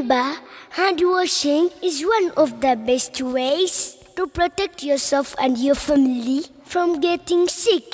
Remember, hand washing is one of the best ways to protect yourself and your family from getting sick.